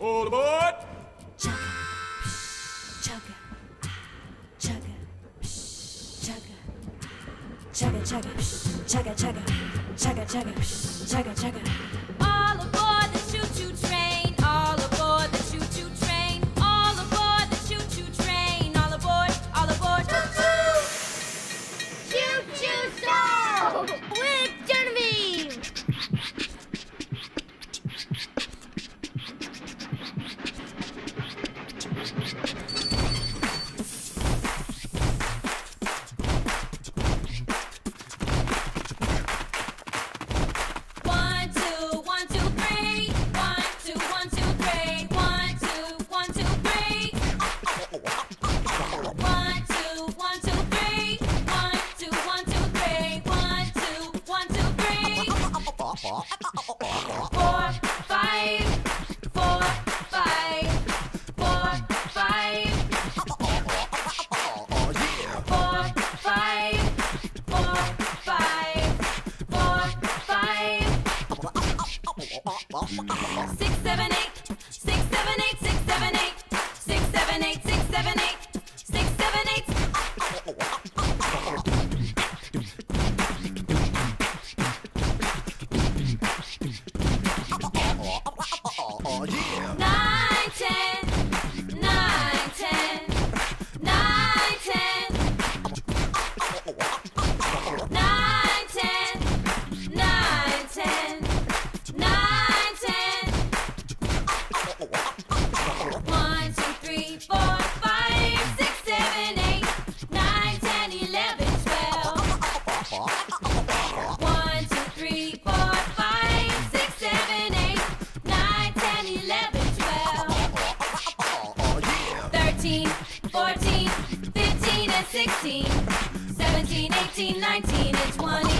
All aboard! Chugga, psh, chugga, chugga, psh, chugga, chugga, chugga, psh, chugga, chugga, chugga, chugga, psh, chugga, chugga. All aboard the choo-choo train! All aboard the choo-choo train! All aboard the choo-choo train! All aboard! All aboard! Choo-choo! Choo-choo! box. Oh, yeah. 13, 14, 15, and 16, 17, 18, 19, and 20.